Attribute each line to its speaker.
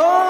Speaker 1: Oh